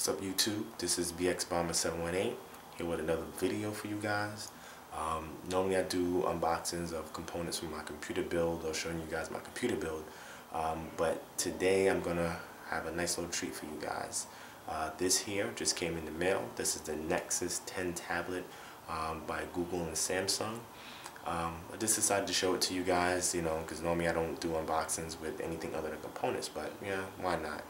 What's up YouTube? This is BX Bomber 718 here with another video for you guys. Um, normally I do unboxings of components from my computer build or showing you guys my computer build. Um, but today I'm gonna have a nice little treat for you guys. Uh, this here just came in the mail. This is the Nexus 10 tablet um, by Google and Samsung. Um, I just decided to show it to you guys, you know, because normally I don't do unboxings with anything other than components, but yeah, why not?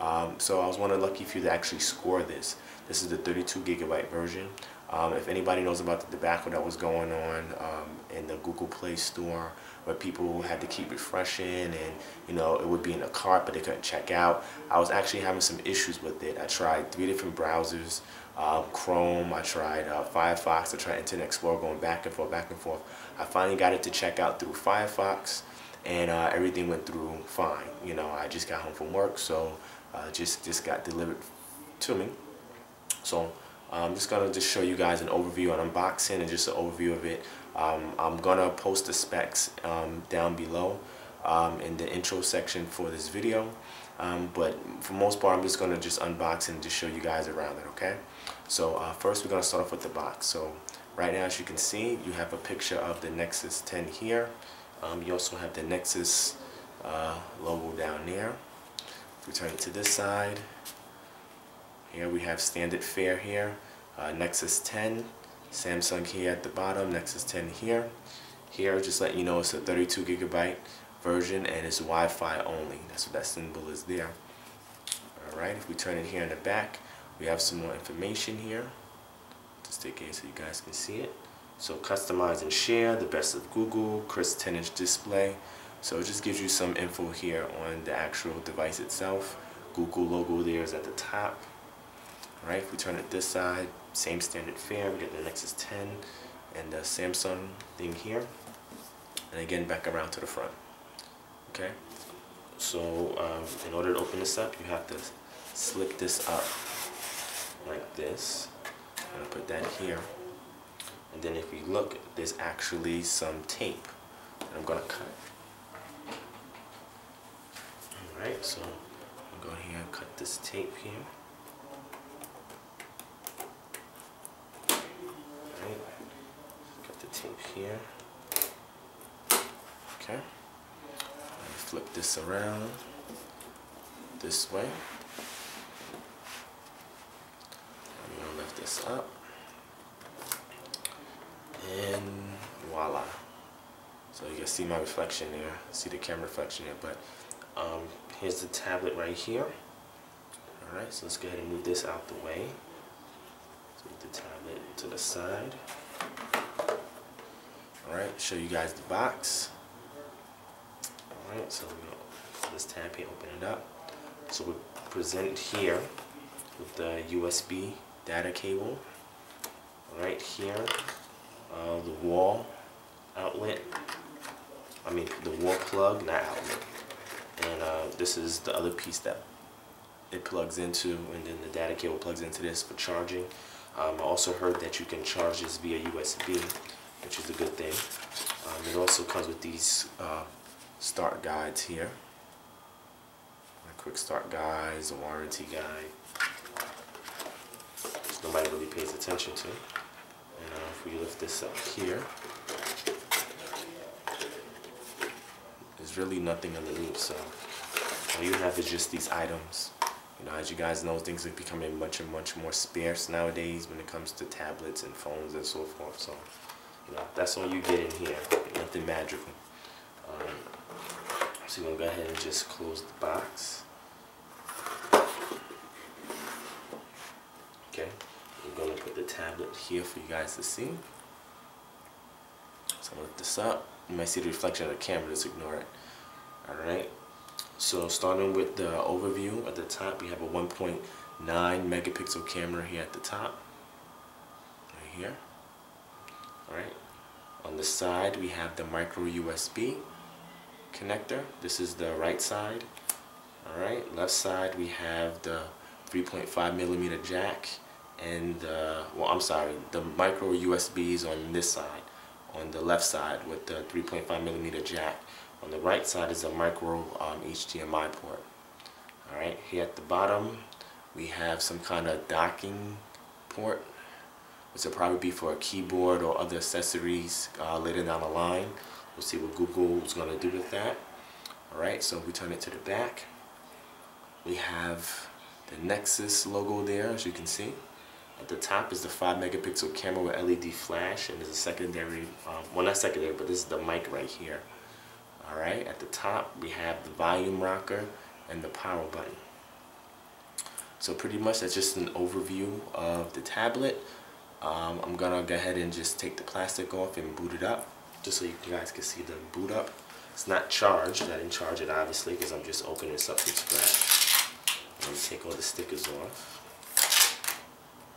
Um, so I was one of the lucky few to actually score this. This is the 32 gigabyte version. Um, if anybody knows about the debacle that was going on um, in the Google Play Store, where people had to keep refreshing and you know it would be in a cart but they couldn't check out, I was actually having some issues with it. I tried three different browsers, uh, Chrome, I tried uh, Firefox, I tried Internet Explorer, going back and forth, back and forth. I finally got it to check out through Firefox, and uh, everything went through fine. You know, I just got home from work, so uh, just just got delivered to me. So I'm just gonna just show you guys an overview, an unboxing, and just an overview of it. Um, I'm gonna post the specs um, down below um, in the intro section for this video. Um, but for most part, I'm just gonna just unbox and just show you guys around it. Okay. So uh, first, we're gonna start off with the box. So right now, as you can see, you have a picture of the Nexus 10 here. Um, you also have the Nexus uh, logo down there. We turn it to this side, here we have standard fare here, uh, Nexus 10, Samsung here at the bottom, Nexus 10 here. Here, just let you know it's a 32 gigabyte version and it's Wi-Fi only. That's what that symbol is there. Alright, if we turn it here in the back, we have some more information here. Just take it so you guys can see it. So customize and share, the best of Google, Chris 10 inch display. So it just gives you some info here on the actual device itself. Google logo there is at the top. Alright, if we turn it this side, same standard fare, we get the Nexus 10 and the Samsung thing here. And again, back around to the front. Okay, so um, in order to open this up, you have to slip this up like this. I'm gonna put that here. And then if you look, there's actually some tape that I'm gonna cut. Alright, so I'm going here and cut this tape here. Alright, cut the tape here. Okay. flip this around this way. I'm gonna lift this up. And voila. So you can see my reflection there, see the camera reflection there, but um, here's the tablet right here. Alright, so let's go ahead and move this out the way. So move the tablet to the side. Alright, show you guys the box. Alright, so we're going to this tab here, open it up. So we present here with the USB data cable. Right here, uh, the wall outlet. I mean the wall plug, not outlet and uh, this is the other piece that it plugs into and then the data cable plugs into this for charging. Um, I also heard that you can charge this via USB which is a good thing. Um, it also comes with these uh, start guides here. A quick start guides a warranty guide. Which nobody really pays attention to. And uh, if we lift this up here really nothing underneath. So all you have is just these items. You know, as you guys know, things are becoming much and much more scarce nowadays when it comes to tablets and phones and so forth. So, you know, that's all you get in here. Nothing magical. Um, so you're gonna go ahead and just close the box. Okay, I'm gonna put the tablet here for you guys to see. So I'm gonna lift this up. You might see the reflection of the camera, just ignore it. Alright, so starting with the overview at the top, we have a 1.9 megapixel camera here at the top, right here. Alright, on the side we have the micro USB connector. This is the right side. Alright, left side we have the 3.5 millimeter jack and the, well I'm sorry, the micro USBs on this side, on the left side with the 3.5 millimeter jack. On the right side is a micro um, HDMI port. Alright, here at the bottom We have some kind of docking port, which will probably be for a keyboard or other accessories uh, later down the line. We'll see what Google is going to do with that. Alright, so we turn it to the back. We have the Nexus logo there, as you can see. At the top is the 5 megapixel camera with LED flash, and there's a secondary, um, well not secondary, but this is the mic right here. Alright, at the top we have the volume rocker and the power button. So pretty much that's just an overview of the tablet. Um, I'm gonna go ahead and just take the plastic off and boot it up, just so you guys can see the boot up. It's not charged, I didn't charge it obviously because I'm just opening this up from scratch. Let me take all the stickers off.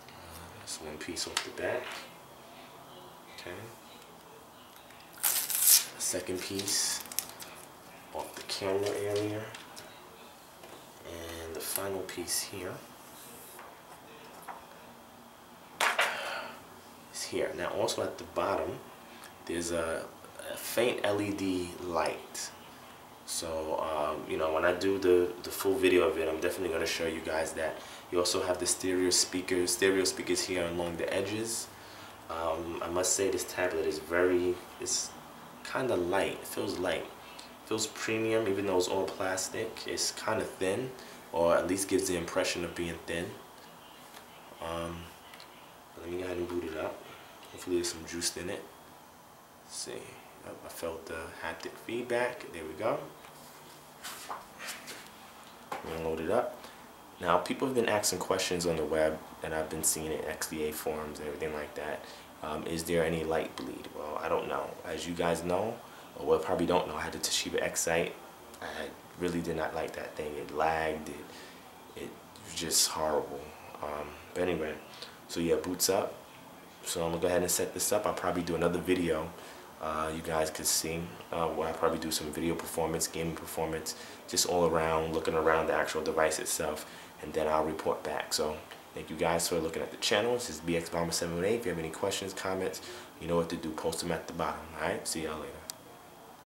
Uh, that's one piece off the back. Okay. second piece camera area. And the final piece here is here. Now also at the bottom, there's a, a faint LED light. So, um, you know, when I do the, the full video of it, I'm definitely going to show you guys that. You also have the stereo speakers, stereo speakers here along the edges. Um, I must say this tablet is very, it's kind of light, it feels light feels premium even though it's all plastic. It's kind of thin, or at least gives the impression of being thin. Um, let me go ahead and boot it up. Hopefully there's some juice in it. Let's see, I felt the haptic feedback. There we go. load it up. Now, people have been asking questions on the web, and I've been seeing it XDA forums and everything like that. Um, is there any light bleed? Well, I don't know. As you guys know, what probably don't know, I had the Toshiba Excite. I really did not like that thing. It lagged. It, it was just horrible. Um, but anyway, so yeah, boots up. So I'm gonna go ahead and set this up. I'll probably do another video. Uh, you guys could see uh, where I probably do some video performance, gaming performance, just all around, looking around the actual device itself, and then I'll report back. So thank you guys for looking at the channel. This is BX Bomber 718. If you have any questions, comments, you know what to do. Post them at the bottom. All right. See y'all later.